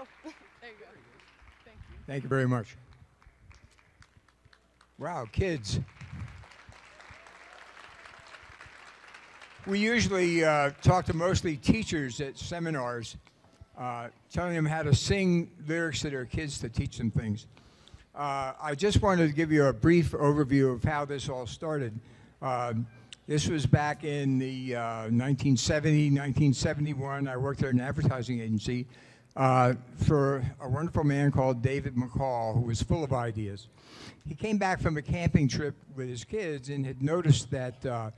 Oh, there you go. Thank you. Thank you very much. Wow, kids. We usually uh, talk to mostly teachers at seminars, uh, telling them how to sing lyrics to their kids to teach them things. Uh, I just wanted to give you a brief overview of how this all started. Um, this was back in the uh, 1970, 1971. I worked at an advertising agency uh, for a wonderful man called David McCall, who was full of ideas. He came back from a camping trip with his kids and had noticed that uh,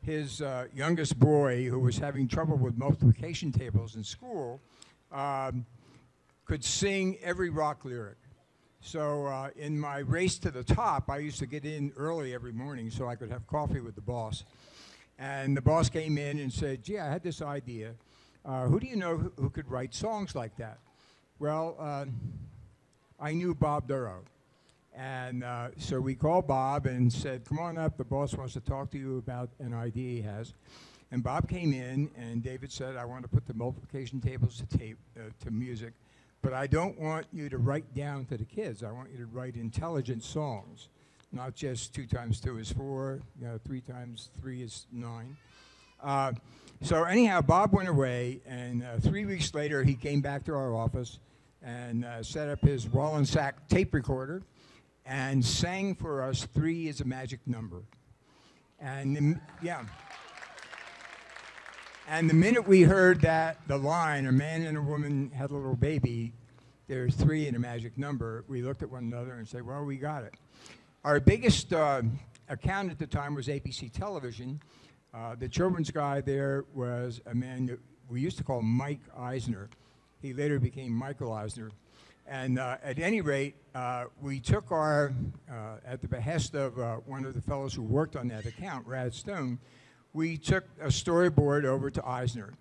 his uh, youngest boy, who was having trouble with multiplication tables in school, um, could sing every rock lyric. So uh, in my race to the top, I used to get in early every morning so I could have coffee with the boss. And the boss came in and said, gee, I had this idea. Uh, who do you know who, who, could write songs like that? Well, uh, I knew Bob Dorough. And uh, so we called Bob and said, come on up, the boss wants to talk to you about an idea he has. And Bob came in, and David said, I want to put the multiplication tables to, tape, uh, to music. But I don't want you to write down to the kids. I want you to write intelligent songs, not just two times two is four, you know, three times three is nine. Uh, so anyhow, Bob went away, and uh, three weeks later, he came back to our office and uh, set up his Wollensak tape recorder and sang for us three is a magic number. And yeah. And the minute we heard that, the line, a man and a woman had a little baby, there's three in a magic number, we looked at one another and said, well, we got it. Our biggest uh, account at the time was ABC Television. Uh, the children's guy there was a man that we used to call Mike Eisner. He later became Michael Eisner. And uh, at any rate, uh, we took our, uh, at the behest of uh, one of the fellows who worked on that account, Rad Stone, we took a storyboard over to Eisner.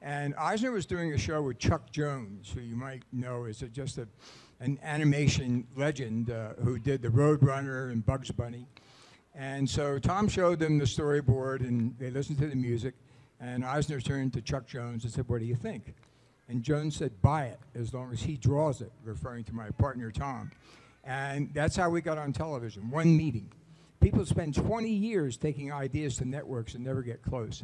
And Eisner was doing a show with Chuck Jones, who you might know is just a, an animation legend who did the Roadrunner and Bugs Bunny. And so Tom showed them the storyboard, and they listened to the music. And Eisner turned to Chuck Jones and said, What do you think? And Jones said, Buy it, as long as he draws it, referring to my partner Tom. And that's how we got on television, one meeting. People spend 20 years taking ideas to networks and never get close.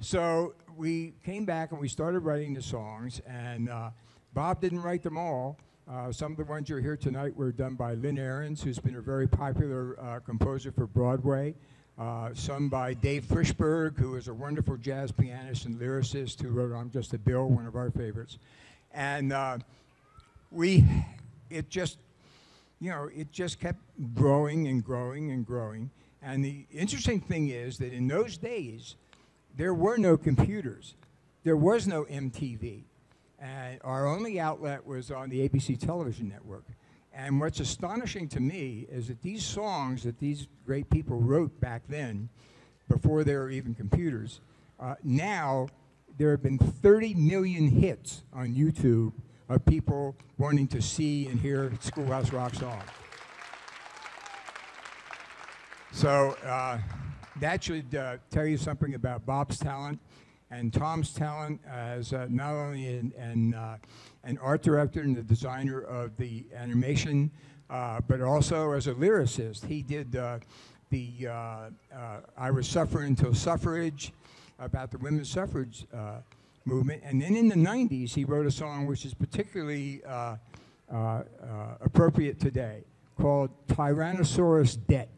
So we came back and we started writing the songs, and uh, Bob didn't write them all. Uh, some of the ones you're here tonight were done by Lynn Ahrens, who's been a very popular uh, composer for Broadway. Uh, some by Dave Frishberg, who is a wonderful jazz pianist and lyricist who wrote I'm Just a Bill, one of our favorites. And uh, we, it just you know, it just kept growing and growing and growing. And the interesting thing is that in those days, there were no computers. There was no MTV. And our only outlet was on the ABC television network. And what's astonishing to me is that these songs that these great people wrote back then, before there were even computers, uh, now there have been 30 million hits on YouTube of people wanting to see and hear Schoolhouse Rock songs. So uh, that should uh, tell you something about Bob's talent and Tom's talent as uh, not only an, an, uh, an, art director and the designer of the animation, uh, but also as a lyricist. He did uh, the I Was Suffering Until Suffrage, about the women's suffrage movement. And then in the 90s, he wrote a song which is particularly uh, uh, uh, appropriate today called Tyrannosaurus Debt.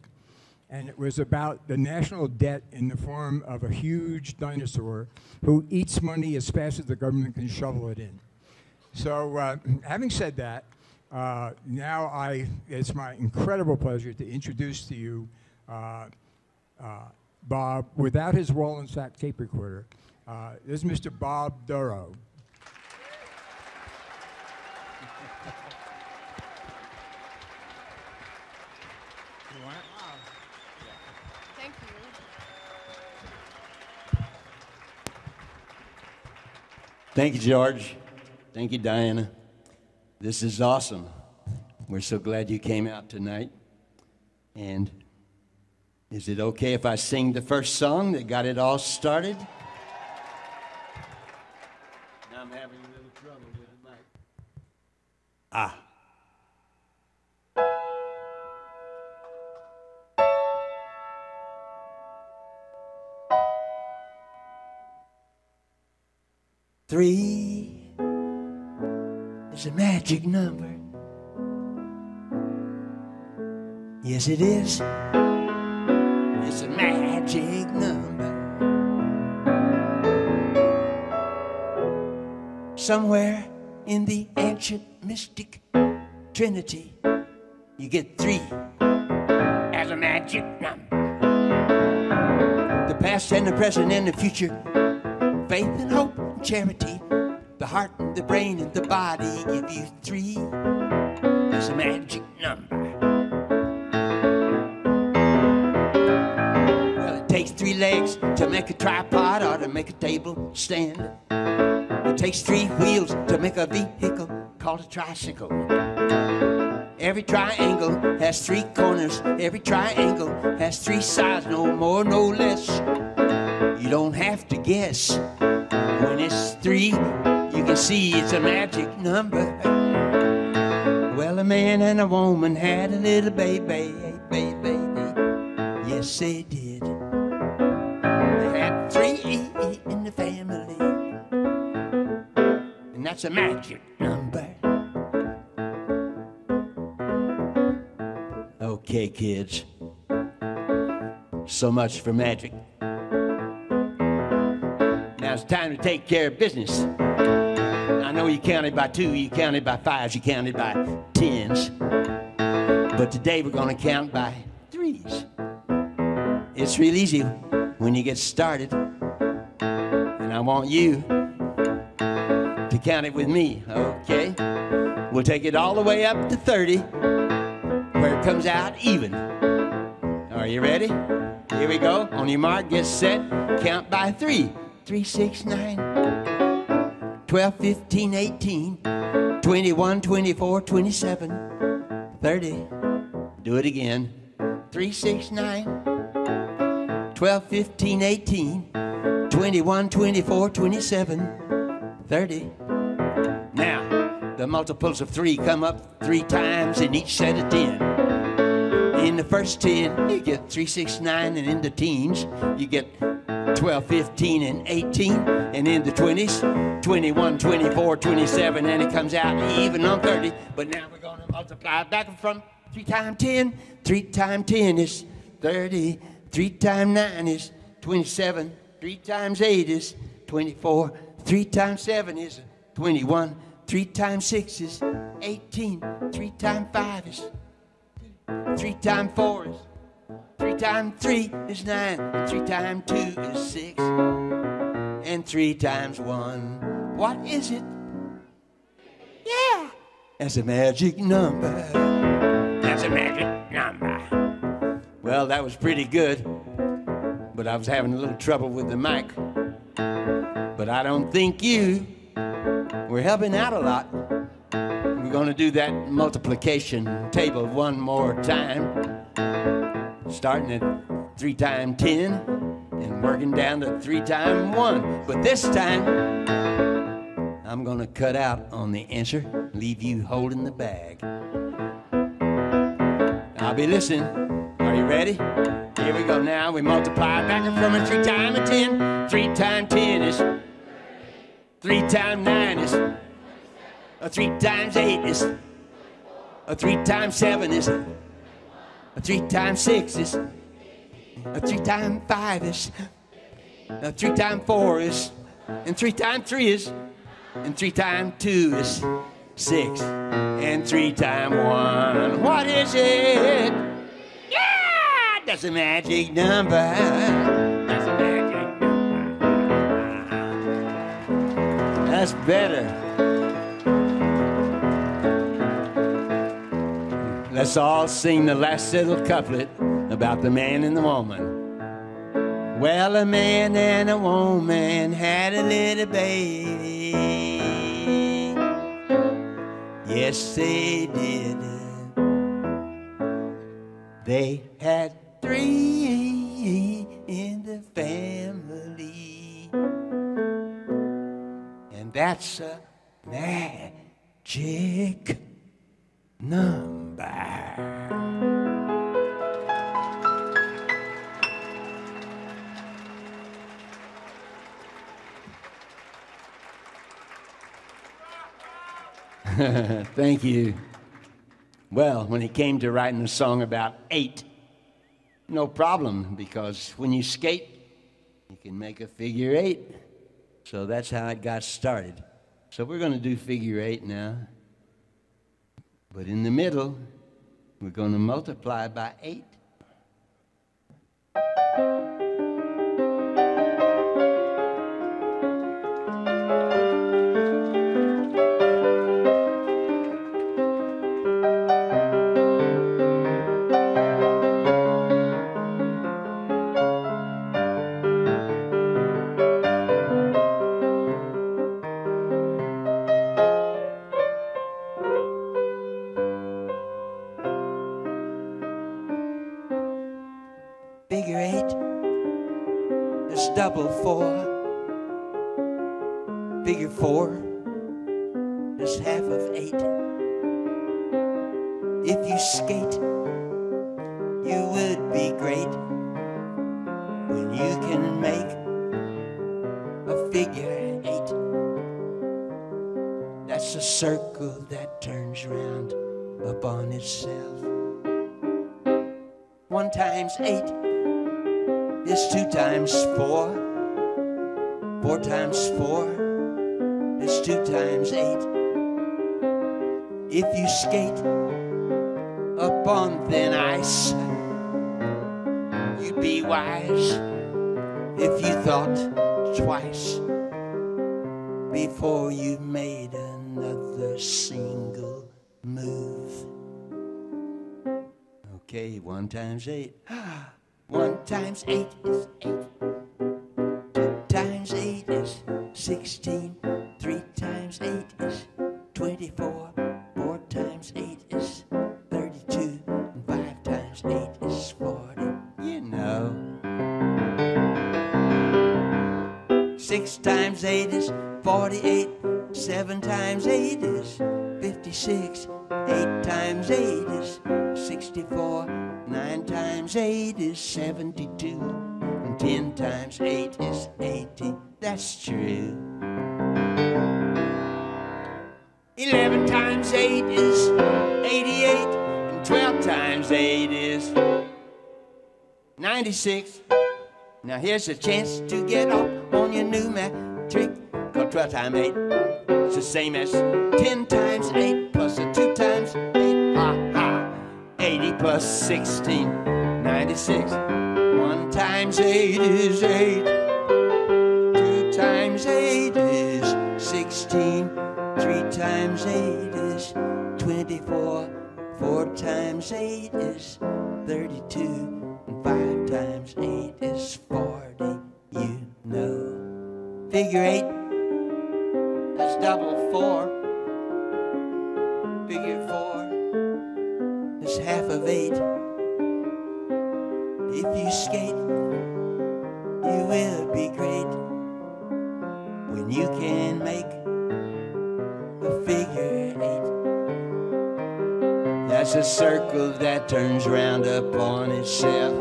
And it was about the national debt in the form of a huge dinosaur who eats money as fast as the government can shovel it in. So, uh, having said that, uh, now I, it's my incredible pleasure to introduce to you uh, Bob without his Wollensak tape recorder. Uh, this is Mr. Bob Dorough. Thank you, George. Thank you, Diana. This is awesome. We're so glad you came out tonight. And is it okay if I sing the first song that got it all started? I'm having a little trouble with the mic. Ah. Three is a magic number. Yes, it is. It's a magic number. Somewhere in the ancient mystic trinity, you get three as a magic number. The past and the present and the future, faith and hope charity, the heart the brain and the body give you three as a magic number. Well, it takes three legs to make a tripod or to make a table stand. It takes three wheels to make a vehicle called a tricycle. Every triangle has three corners. Every triangle has three sides, no more, no less. You don't have to guess. When it's three, you can see it's a magic number. Well, a man and a woman had a little baby, baby. Yes, they did. They had three in the family, and that's a magic number. Okay, kids. So much for magic. It's time to take care of business. I know you counted by two, you counted by fives, you counted by tens. But today we're going to count by threes. It's real easy when you get started. And I want you to count it with me, okay? We'll take it all the way up to 30, where it comes out even. Are you ready? Here we go. On your mark, get set, count by three. Three, six, nine, 12, 15, 18, 21, 24, 27, 30. Do it again. 3, 6, 9, 12, 15, 18, 21, 24, 27, 30. Now, the multiples of 3 come up three times in each set of 10. In the first 10, you get 3, 6, 9, and in the teens, you get 12, 15, and 18. And in the 20s, 21, 24, 27, and it comes out even on 30. But now we're going to multiply back from 3 times 10. 3 times 10 is 30. 3 times 9 is 27. 3 times 8 is 24. 3 times 7 is 21. 3 times 6 is 18. 3 times 5 is 3 times 4 is 3 times 3 is 9. 3 times 2 is 6. And 3 times 1. What is it? Yeah. That's a magic number. That's a magic number. Well, that was pretty good. But I was having a little trouble with the mic. But I don't think you were helping out a lot. We're going to do that multiplication table one more time, starting at 3 times 10 and working down to 3 times 1. But this time, I'm to cut out on the answer, leave you holding the bag. I'll be listening. Are you ready? Here we go now. We multiply back and from a 3 times a 10. 3 times 10 is 3 times 9 is a three times eight is a three times seven is a three times six is a three times five is a three times four is and three times three is and three times two is six and three times one. What is it? Yeah, that's a magic number. That's a magic number. That's better. Let's all sing the last little couplet about the man and the woman. Well, a man and a woman had a little baby. Yes, they did. They had three in the family. And that's a magic number. Thank you. Well, when it came to writing a song about eight, no problem, because when you skate, you can make a figure eight. So that's how it got started. So we're going to do figure eight now. But in the middle, we're going to multiply by eight. Figure eight is double four. Figure four is half of eight. If you skate, you would be great when you can make a figure eight. That's a circle that turns round upon itself. One times eight is two times four. Four times four is two times eight. If you skate upon thin ice, you'd be wise if you thought twice before you made another single move. Okay, one times eight. Ah. Times eight is eight. Two times eight is sixteen. Three times eight is twenty-four. Four times eight is thirty-two. And five times eight is forty. You know. Six times eight is forty-eight. Seven times eight is fifty-six. Eight times eight is sixty-four. Nine times eight is seventy-two. And ten times eight is eighty. That's true. Eleven times eight is eighty-eight. And twelve times eight is ninety-six. Now here's a chance to get up on your new metric. Cause 12 times 8 is the same as 10 times 8 plus a 2 times 8. Ha ha. 80 plus 16, 96. 1 times 8 is 8. 2 times 8 is 16. 3 times 8 is 24. 4 times 8 is 32. And 5 times 8 is 40. You know. Figure 8. That's double four. Figure 4 is half of 8. If you skate, you will be great when you can make a figure 8. That's a circle that turns round upon itself.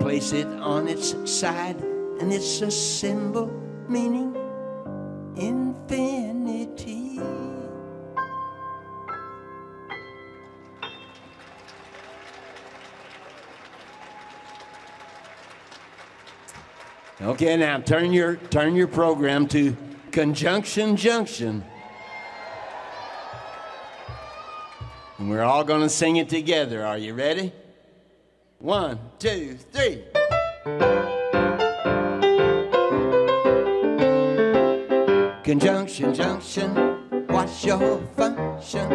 Place it on its side, and it's a symbol meaning infinity. Okay, now turn your turn your program to conjunction junction. And we're all going to sing it together. Are you ready? One, two, three. Conjunction, junction, what's your function?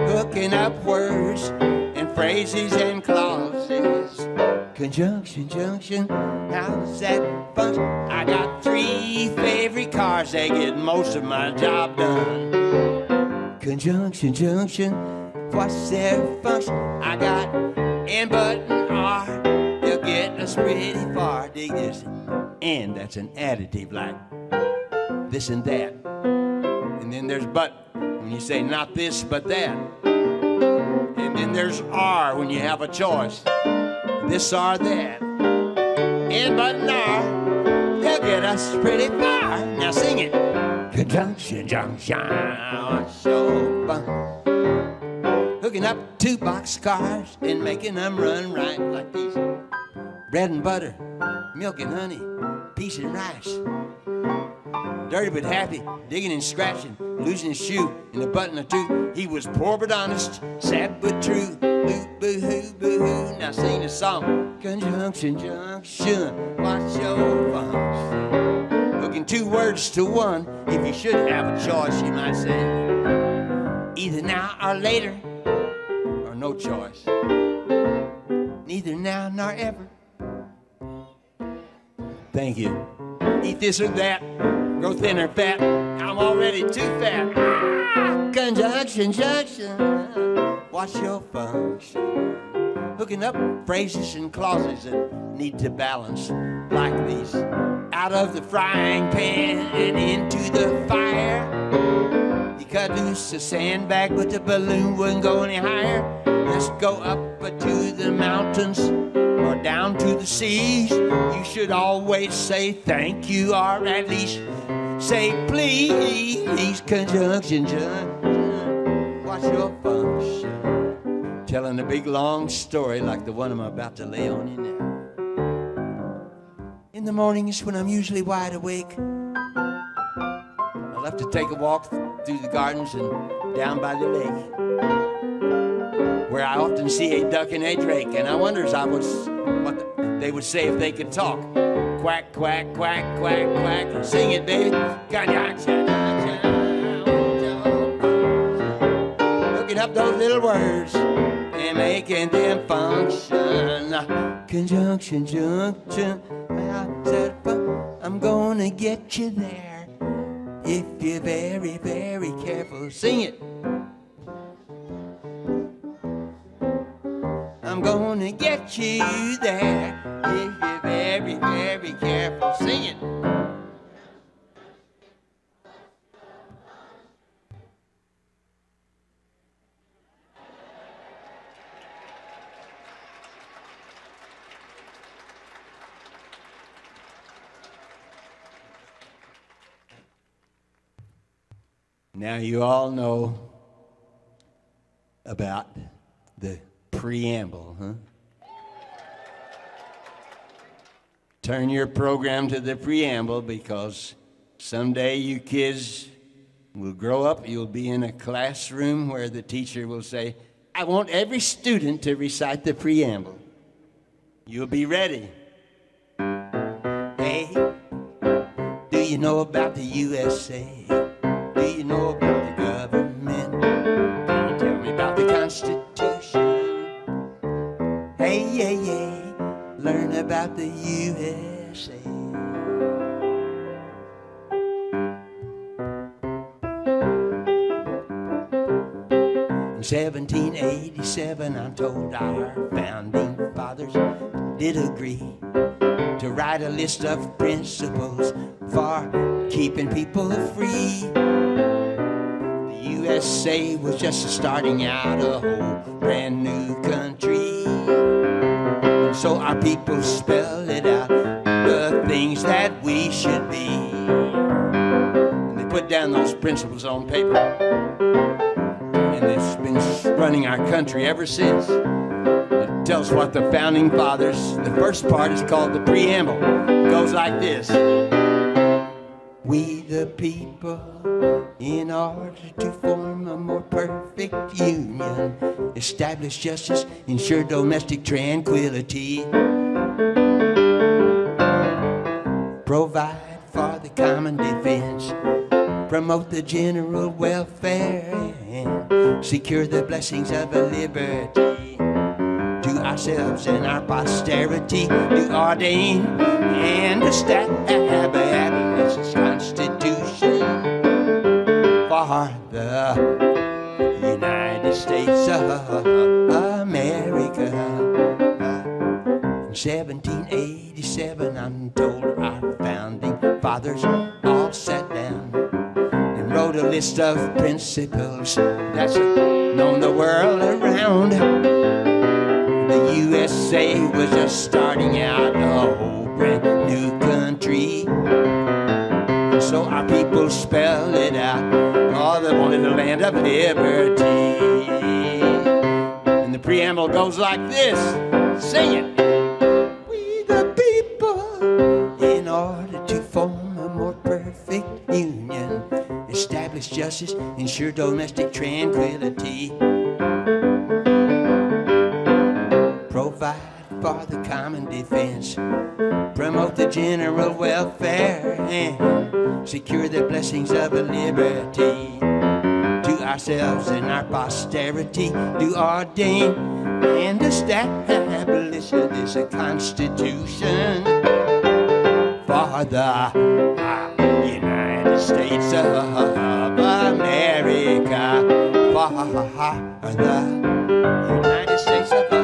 Hooking up words and phrases and clauses. Conjunction, junction, how's that function? I got three favorite cars, they get most of my job done. Conjunction, junction, what's their function? I got N button R, they'll get us pretty far. Dig this. And that's an additive like this and that. And then there's but, when you say not this but that. And then there's R when you have a choice. This or that. And but R, they'll get us pretty far. Now sing it. Conjunction, junction, so fun. Hooking up two box cars and making them run right like these. Bread and butter, milk and honey, peas and rice. Dirty but happy, digging and scratching, losing his shoe in a button or two. He was poor but honest, sad but true. Boo, boo, hoo, boo, hoo. Now sing the song. Conjunction, junction, watch your fun? Hooking two words to one. If you should have a choice, you might say, either now or later, or no choice. Neither now nor ever. Thank you. Eat this or that, grow thin or fat. I'm already too fat. Ah, conjunction, junction. What's your function? Hooking up phrases and clauses that need to balance like these. Out of the frying pan and into the fire. You cut loose a sandbag, but the balloon wouldn't go any higher. Let's go up to the mountains or down to the seas. You should always say thank you, or at least say please. Conjunction, junction. What's your function? Telling a big long story like the one I'm about to lay on you now. In the mornings when I'm usually wide awake, I love to take a walk through the gardens and down by the lake where I often see a duck and a drake, and I wonders I was what the, they would say if they could talk. Quack, quack, quack, quack, quack. Sing it, baby. Looking up those little words and making them function. Conjunction, junction. I'm gonna get you there if you're very, very careful. Sing it. Gonna get you there if you're very, very careful. Sing it. Now you all know about the preamble, huh? Turn your program to the preamble because someday you kids will grow up. You'll be in a classroom where the teacher will say, I want every student to recite the preamble. You'll be ready. Hey, do you know about the USA? Yeah, yeah, learn about the USA. In 1787, I'm told our founding fathers did agree to write a list of principles for keeping people free. The USA was just starting out a whole brand new country. Our people spelled it out, the things that we should be. And they put down those principles on paper. And it's been running our country ever since. It tells what the founding fathers, the first part is called the preamble. It goes like this. The people, in order to form a more perfect union, establish justice, ensure domestic tranquility, provide for the common defense, promote the general welfare, and secure the blessings of a liberty. To ourselves and our posterity, to ordain and establish for the United States of America. In 1787, I'm told our founding fathers all sat down and wrote a list of principles that's known the world around. The USA was just starting out a whole brand new country. So our people spelled it out. They wanted the land of liberty. And the preamble goes like this sing it. We the people, in order to form a more perfect union, establish justice, ensure domestic tranquility, provide for the common defense, promote the general welfare, and secure the blessings of liberty ourselves and our posterity. Do ordain and establish this constitution. For the United States of America. For the United States of America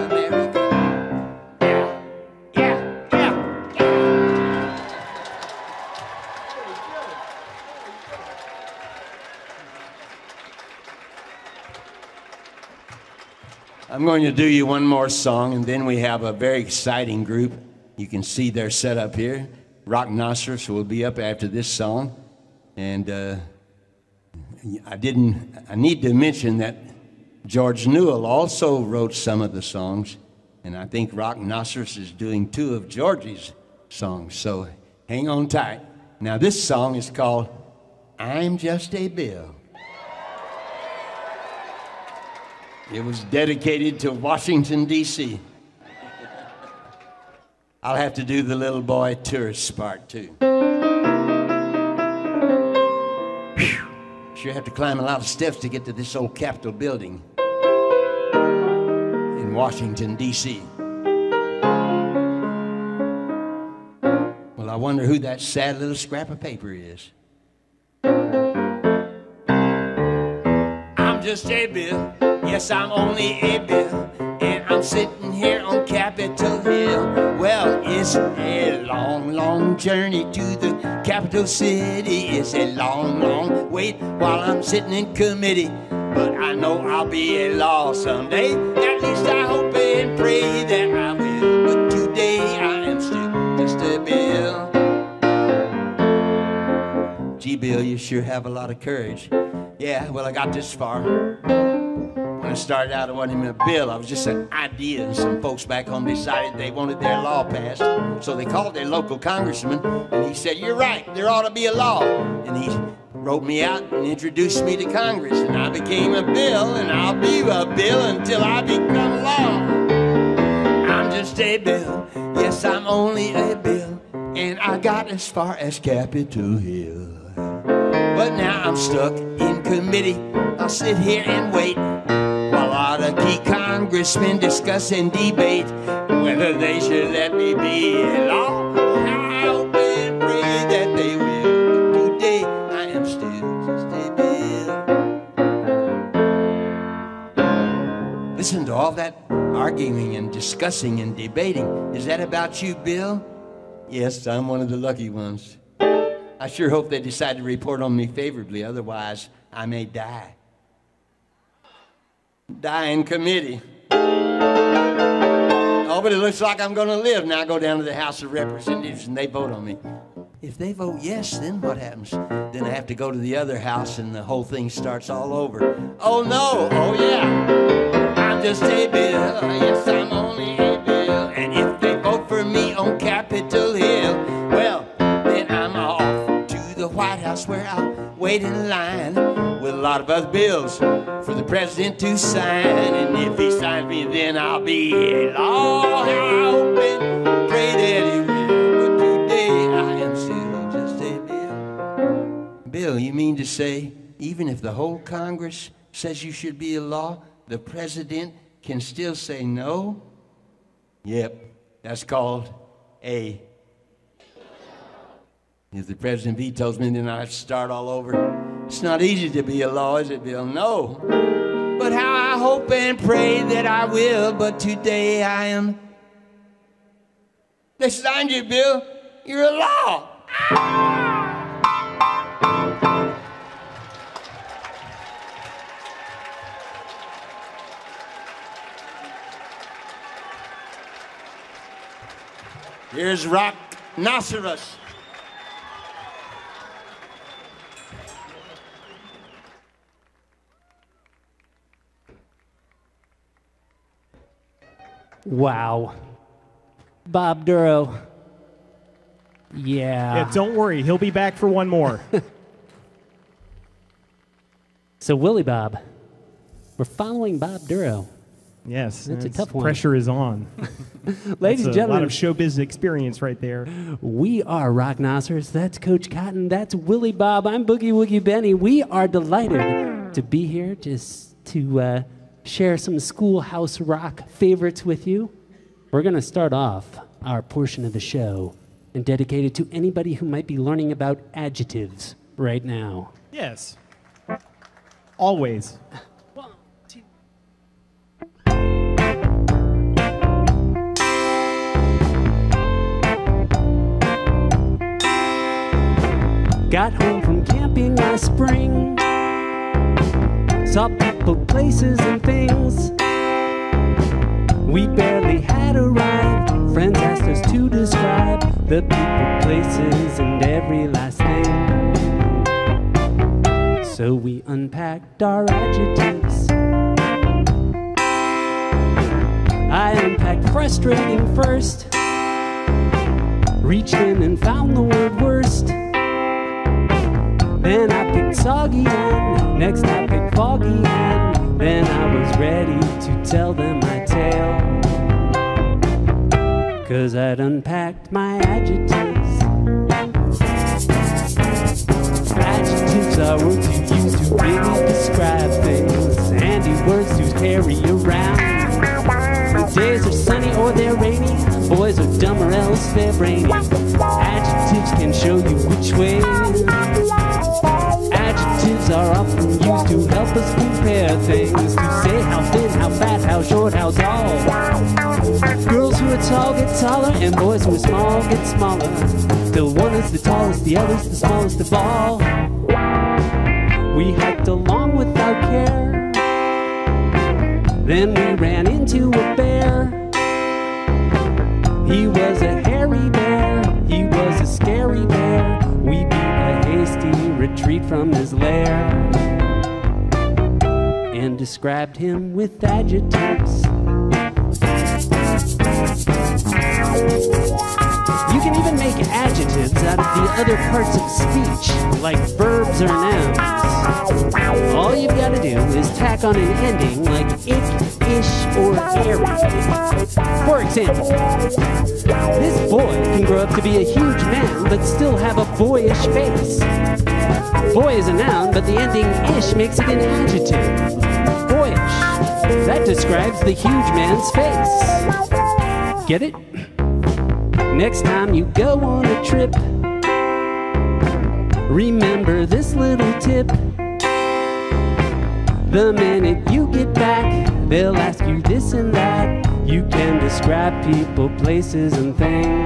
I'm going to do you one more song, and then we have a very exciting group. You can see they're set up here. Rocknoceros will be up after this song. And uh, I didn't, I need to mention that George Newall also wrote some of the songs, and I think Rocknoceros is doing two of Georgie's songs. So hang on tight. Now, this song is called I'm Just a Bill. It was dedicated to Washington, D.C. I'll have to do the little boy tourist part too. Sure have to climb a lot of steps to get to this old Capitol building in Washington, D.C. Well, I wonder who that sad little scrap of paper is. I'm just a bill. Yes, I'm only a bill. And I'm sitting here on Capitol Hill. Well, it's a long, long journey to the capital city. It's a long, long wait while I'm sitting in committee. But I know I'll be a law someday. At least I hope and pray that I will. But today I am still just a bill. Gee, Bill, you sure have a lot of courage. Yeah, well, I got this far. I started out, I wasn't even a bill. I was just an idea, and some folks back home decided they wanted their law passed. So they called their local congressman, and he said, You're right, there ought to be a law. And he wrote me out and introduced me to Congress, and I became a bill, and I'll be a bill until I become law. I'm just a bill, yes, I'm only a bill, and I got as far as Capitol Hill. But now I'm stuck in committee. I'll sit here and wait key congressmen discuss and debate whether they should let me be law. I hope and pray that they will. Today I am still just a bill. Listen to all that arguing and discussing and debating. Is that about you, Bill? Yes, I'm one of the lucky ones. I sure hope they decide to report on me favorably, otherwise, I may die. In committee. Oh, but it looks like I'm going to live. Now I go down to the House of Representatives and they vote on me. If they vote yes, then what happens? Then I have to go to the other house and the whole thing starts all over. Oh no, oh yeah. I'm just a bill. Yes, I'm only a bill. And if they vote for me on Capitol Hill, well, then I'm off to the White House where I'll wait in line with a lot of other bills for the president to sign. And if he signs me, then I'll be a law. I hope and pray that he will. But today I am still just a bill. Bill, you mean to say, even if the whole Congress says you should be a law, the president can still say no? Yep, that's called a. If the president vetoes me, then I have to start all over. It's not easy to be a law, is it, Bill? No. But how I hope and pray that I will, but today I am. They signed you, Bill. You're a law. Here's Rock Noceros. Wow. Bob Dorough. Yeah. Yeah, don't worry. He'll be back for one more. so, Willie Bob, we're following Bob Dorough. yes. That's a tough one. Pressure is on. Ladies and That's a lot gentlemen, of showbiz experience right there. we are Rocknoceros. That's Coach Cotton. That's Willie Bob. I'm Boogie Woogie Benny. We are delighted to be here just to uh, share some schoolhouse rock favorites with you. We're going to start off our portion of the show and dedicate it to anybody who might be learning about adjectives right now. Yes. Always. Got home from camping last spring. Saw people, places, and things. We barely had arrived. Friends asked us to describe the people, places, and every last thing. So we unpacked our adjectives. I unpacked frustrating first. Reached in and found the word worst. Then I picked soggy and next I picked foggy and then I was ready to tell them my tale. Cause I'd unpacked my adjectives. Adjectives are words you use to really describe things. Handy words to carry around. The days are sunny or they're rainy. Boys are dumb or else they're brainy. Adjectives can show you which way. Adjectives are often used to help us compare things. To say how thin, how fat, how short, how tall. Girls who are tall get taller, and boys who are small get smaller. Till one is the tallest, the other's the smallest of all. We hiked along without care. Then we ran into a bear. He was a hairy bear, he was a scary bear. Retreat from his lair and described him with adjectives. You can even make adjectives out of the other parts of speech, like verbs or nouns. All you've got to do is tack on an ending like ick, ish, or airy. For example, this boy can grow up to be a huge man but still have a boyish face. Boy is a noun, but the ending ish makes it an adjective. Boyish. That describes the huge man's face. Get it? Next time you go on a trip, remember this little tip. The minute you get back, they'll ask you this and that. You can describe people, places, and things.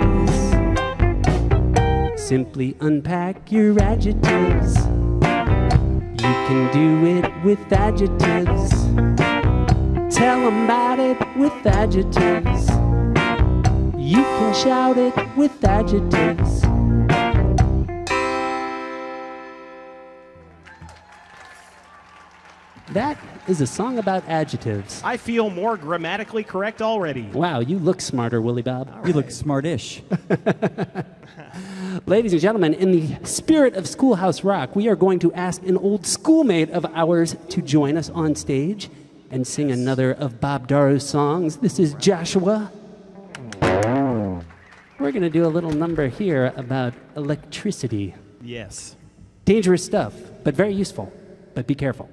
Simply unpack your adjectives. You can do it with adjectives. Tell them about it with adjectives. You can shout it with adjectives. That is a song about adjectives. I feel more grammatically correct already. Wow, you look smarter, Willie Bob. You look smartish. Ladies and gentlemen, in the spirit of Schoolhouse Rock, we are going to ask an old schoolmate of ours to join us on stage and sing another of Bob Dorough's songs. This is Joshua. We're going to do a little number here about electricity. Yes. Dangerous stuff, but very useful. But be careful.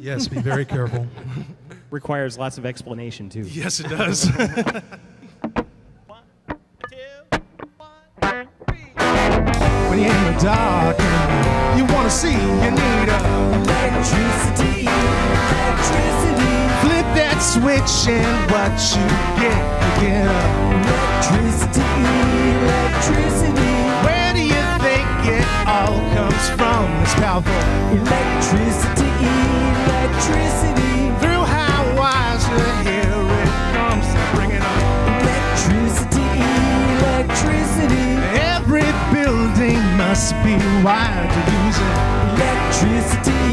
Yes, be very careful. Requires lots of explanation, too. yes, it does. when you're in the dark you want to see, you need a electricity. Electricity. Flip that switch and what you get, you get a electricity. Electricity. Where do you think it all comes from? It's powerful. Electricity. Electricity. Through high wires, you hear must be wired to use it. Electricity,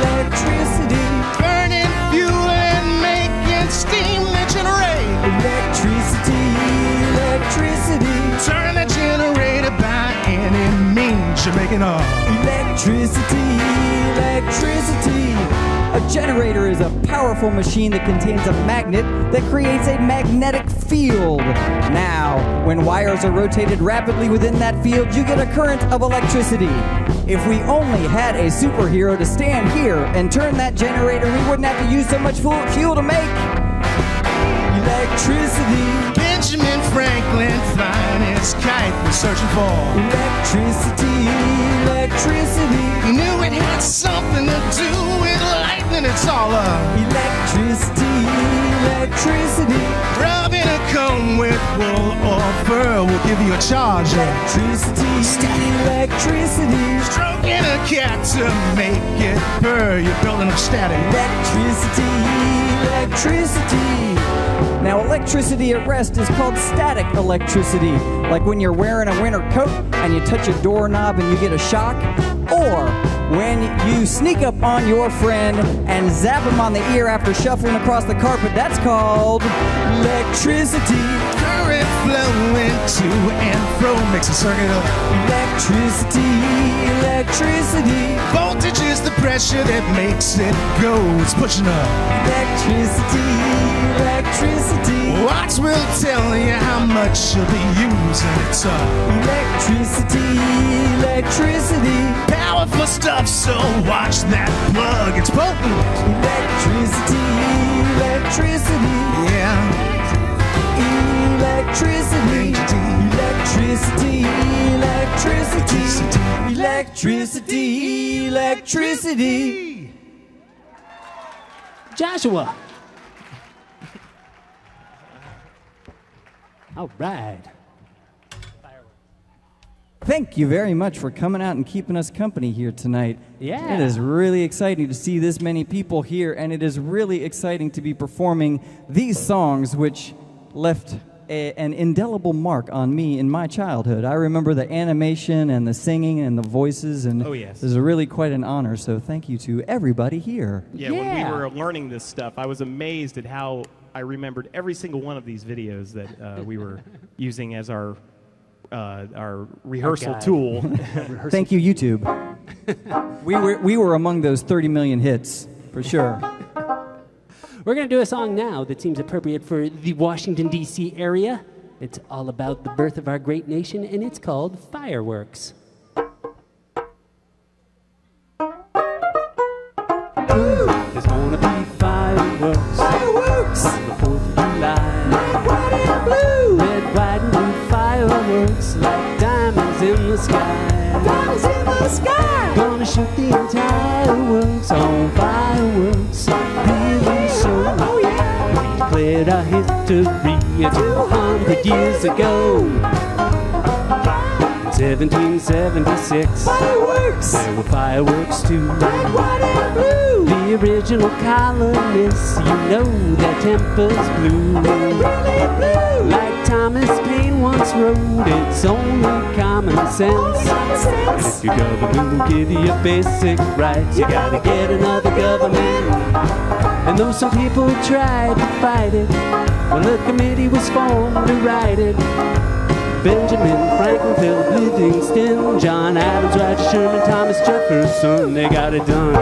electricity, Burning fuel and making steam that generate. electricity, electricity, Turn the generator by any means you're making up. electricity, electricity. A generator is a powerful machine that contains a magnet that creates a magnetic field. Now, when wires are rotated rapidly within that field, you get a current of electricity. If we only had a superhero to stand here and turn that generator, we wouldn't have to use so much fuel to make electricity. Benjamin Franklin flying his kite was searching for. Electricity, electricity, He knew it had something to do with lightning. It's all up. electricity, electricity, Rubbing a comb with wool or fur will give you a charge. electricity, electricity, Stroking a cat to make it purr. You're building up static. electricity, electricity. Now, electricity at rest is called static electricity, like when you're wearing a winter coat and you touch a doorknob and you get a shock, or when you sneak up on your friend and zap him on the ear after shuffling across the carpet. That's called electricity. Current flowing to and fro makes a circuit of Electricity, electricity, voltage is the pressure that makes it go. It's pushing up. electricity, electricity, Watch will tell you how much you'll be using. It's uh, electricity, electricity, powerful stuff, so watch that plug. It's potent. electricity, electricity, Yeah. Electricity, electricity, electricity, electricity, electricity. Joshua. All right. Thank you very much for coming out and keeping us company here tonight. Yeah. It is really exciting to see this many people here, and it is really exciting to be performing these songs, which left a, an indelible mark on me in my childhood. I remember the animation and the singing and the voices, and Oh, yes. this is really quite an honor. So thank you to everybody here. Yeah, when we were learning this stuff, I was amazed at how I remembered every single one of these videos that uh, we were using as our uh, our rehearsal guide. tool. Thank you, YouTube. we were we were among those 30 million hits for sure. We're going to do a song now that seems appropriate for the Washington, D.C. area. It's all about the birth of our great nation, and it's called Fireworks. History 200 years ago. 1776. Fireworks! There were fireworks too. Red, white, and blue. The original colonists, you know their tempers blew. Really blue. Like Thomas Paine once wrote, it's only common sense. If your government will give you your basic rights, you gotta get another government. And though some people tried to fight it, well, the committee was formed to write it. Benjamin Franklin, Philip Livingston, John Adams, Roger Sherman, Thomas Jefferson, they got it done.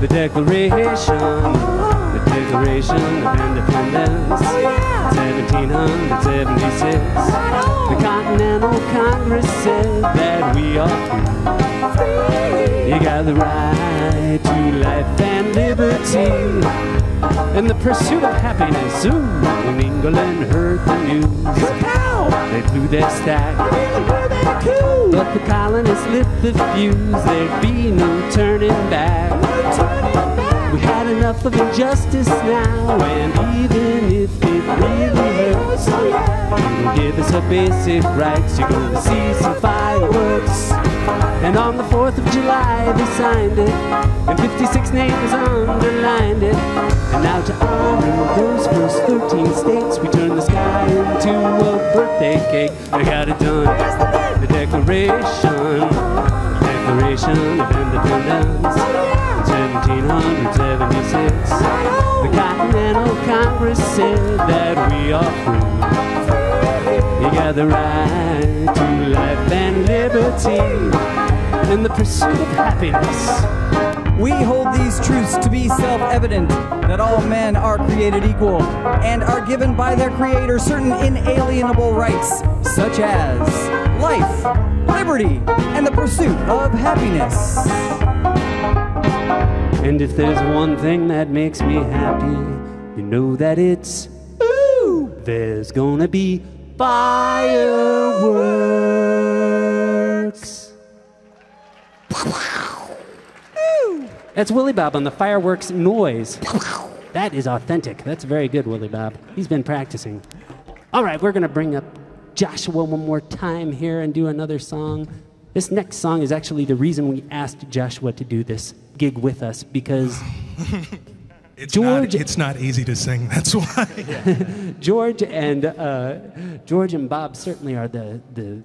The Declaration, the Declaration of Independence, 1776. The Continental Congress said that we are free. You got the right to life and liberty. And the pursuit of happiness. Ooh, when England heard the news, they blew their stack. But the colonists lit the fuse. There'd be no turning back. We had enough of injustice now, and even if it really hurts, you don't give us our basic rights. You're gonna see some fireworks. And on the 4th of July, they signed it, and 56 names underlined it. And now, to honor those first 13 states, we turn the sky into a birthday cake. They got it done. The Declaration, Declaration of Independence, 1776. The Continental Congress said that we are free. The right to life and liberty and the pursuit of happiness. We hold these truths to be self evident that all men are created equal and are given by their Creator certain inalienable rights, such as life, liberty, and the pursuit of happiness. And if there's one thing that makes me happy, you know that it's ooh, there's gonna be fireworks. That's Willie Bob on the fireworks noise. That is authentic. That's very good, Willie Bob. He's been practicing. All right, we're gonna bring up Joshua one more time here and do another song. This next song is actually the reason we asked Joshua to do this gig with us because It's George- Not, it's not easy to sing. That's why. George and uh, George and Bob certainly are the, the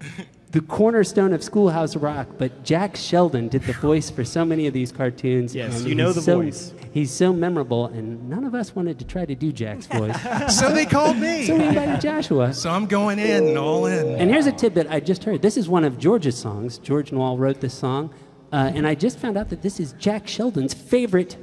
the cornerstone of Schoolhouse Rock. But Jack Sheldon did the voice for so many of these cartoons. Yes, you know he's the so- voice. He's so memorable, and none of us wanted to try to do Jack's voice, so they called me. so we invited Joshua. So I'm going in, all in. And here's a tidbit I just heard. This is one of George's songs. George Newall wrote this song. Uh, and I just found out that this is Jack Sheldon's favorite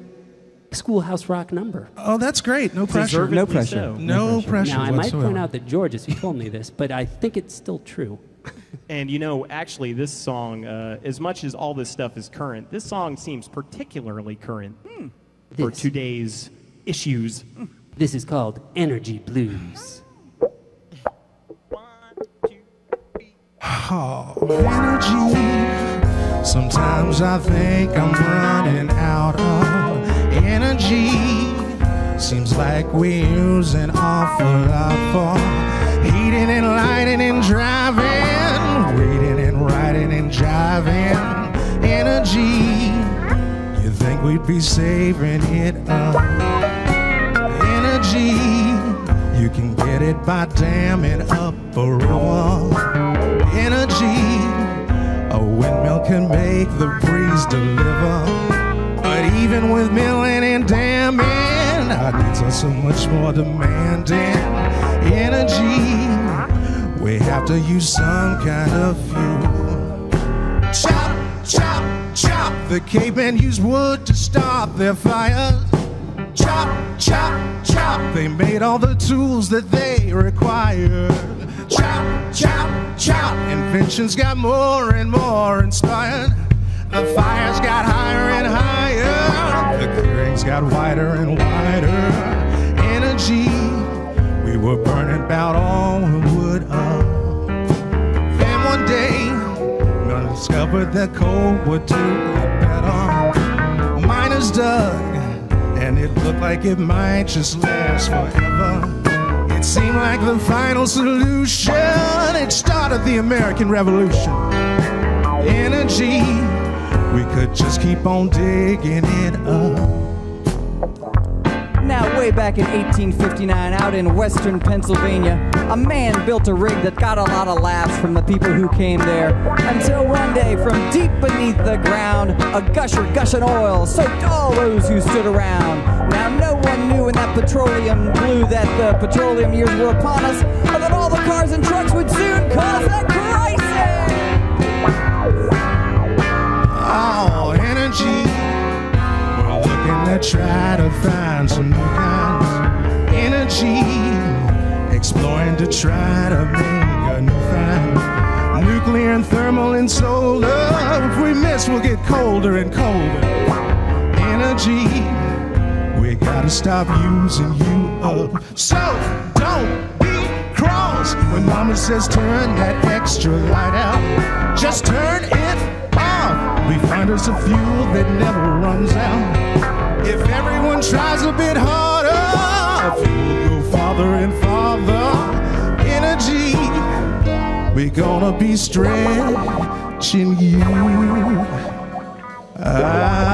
Schoolhouse Rock number. Oh, that's great. No pressure. No pressure. so. No pressure Now, I might point out that George has told me this, but I think it's still true. And you know, actually, this song, uh, as much as all this stuff is current, this song seems particularly current for This. today's issues. This is called Energy Blues. Oh, energy. Sometimes I think I'm running out of energy. Seems like we use an awful lot for heating and lighting and driving, reading and writing and jiving. Energy. You think we'd be saving it up? Energy. You can get it by damming up a river. Energy. A windmill can make the breeze deliver. Even with milling and damming, our needs are so much more demanding. Energy. We have to use some kind of fuel. Chop, chop, chop. The cavemen used wood to start their fires. Chop, chop, chop. They made all the tools that they required. Chop, chop, chop. Inventions got more and more inspired. The fires got higher and higher. The got wider and wider. Energy. We were burning about all the wood up. Then one day, gonna that coal would do it better. Miners dug, and it looked like it might just last forever. It seemed like the final solution. It started the American Revolution. Energy, we could just keep on digging it up. Now, way back in 1859, out in western Pennsylvania, a man built a rig that got a lot of laughs from the people who came there. Until one day, from deep beneath the ground, a gusher gushing oil soaked all those who stood around. Now, no one knew in that petroleum blue that the petroleum years were upon us, or that all the cars and trucks would soon cause a crisis. Oh, energy. Looking to try to find some new kinds. Energy. Exploring to try to make a new find. Nuclear and thermal and solar. If we miss, we'll get colder and colder. Energy. We gotta stop using you up. So don't be cross when mama says turn that extra light out. Just turn it. We find us a fuel that never runs out. If everyone tries a bit harder, fuel will go farther and farther. Energy. We're gonna be stretching you out.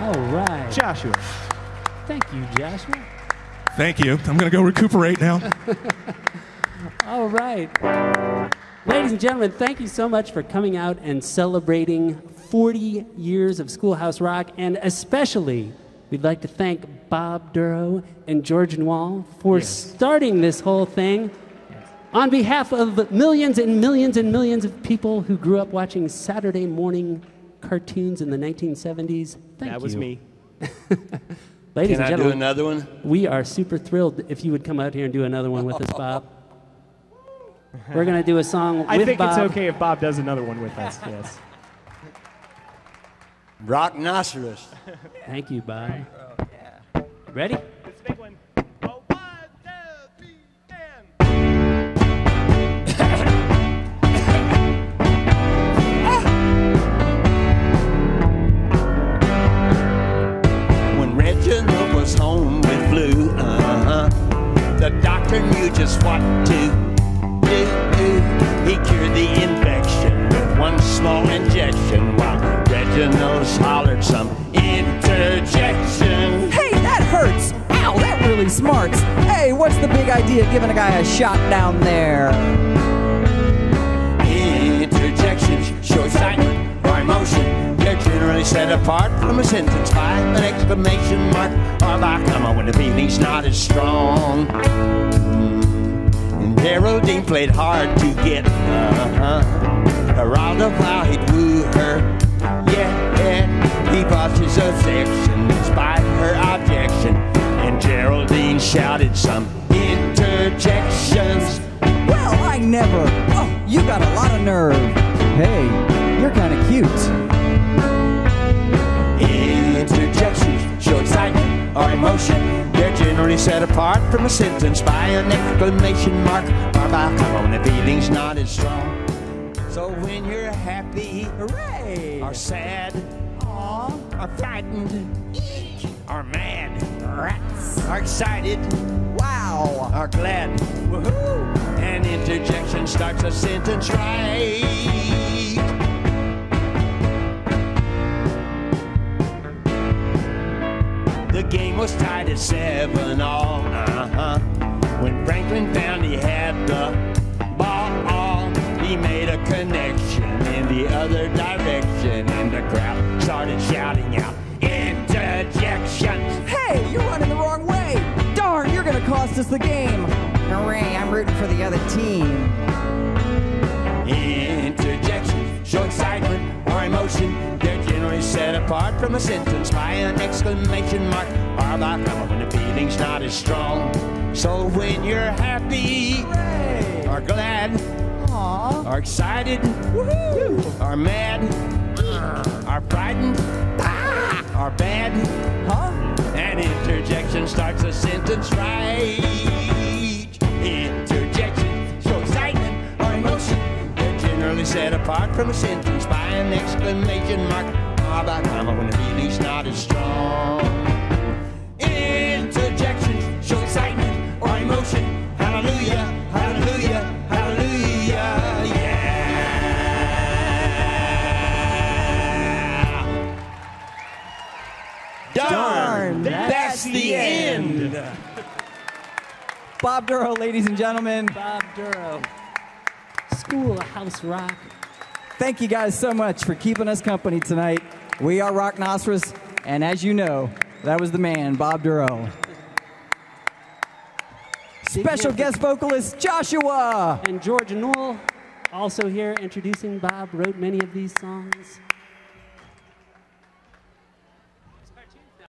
All right. Joshua. Thank you, Joshua. Thank you. I'm going to go recuperate now. All right. Ladies and gentlemen, thank you so much for coming out and celebrating 40 years of Schoolhouse Rock, and especially we'd like to thank Bob Dorough and George Newall for starting this whole thing. On behalf of millions and millions and millions of people who grew up watching Saturday morning cartoons in the 1970s, thank that was you. me. Ladies Can and I do gentlemen, another one? we are super thrilled if you would come out here and do another one with us, Bob. We're going to do a song I think Bob. it's okay if Bob does another one with us. Yes. Rocknoceros. Thank you, Bob. Ready? Doctor knew just what to do. He cured the infection with one small injection while Reginald's hollered some interjection. Hey, that hurts! Ow, that really smarts! Hey, what's the big idea of giving a guy a shot down there? Interjections show excitement or emotion. They're generally set apart from a sentence by an exclamation mark or by comma when the feeling's not as strong. And Geraldine played hard to get, uh-huh. Around of how he'd woo her. Yeah, yeah. He botched his affection despite her objection. And Geraldine shouted some interjections. Well, I never. Oh, you got a lot of nerve. Hey, you're kind of cute. Or emotion. They're generally set apart from a sentence by an exclamation mark or by a when the feeling's not as strong. So when you're happy Hooray! or sad or frightened Eek. or mad rats, or excited Wow! or glad, woohoo, an interjection starts a sentence right. The game was tied at seven all, uh-huh. When Franklin found he had the ball, he made a connection in the other direction, and the crowd started shouting out interjections. Hey, you're running the wrong way! Darn, you're gonna cost us the game! Hooray, I'm rooting for the other team. From a sentence by an exclamation mark or by a comma when the feeling's not as strong. So when you're happy Hooray! or glad Aw. or excited or mad or frightened ah! or bad, Huh? an interjection starts a sentence right. Interjection show excitement or emotion. They're generally set apart from a sentence by an exclamation mark or by a when the feeling's not as strong. Interjection show excitement or emotion. Hallelujah, hallelujah, hallelujah, yeah. Darn, that's the end. Bob Dorough, ladies and gentlemen. Bob Dorough. School of House Rock. Thank you guys so much for keeping us company tonight. We are Rocknoceros, and as you know, that was the man, Bob Dorough. Special guest vocalist Joshua. And George Newall, also here introducing Bob, wrote many of these songs.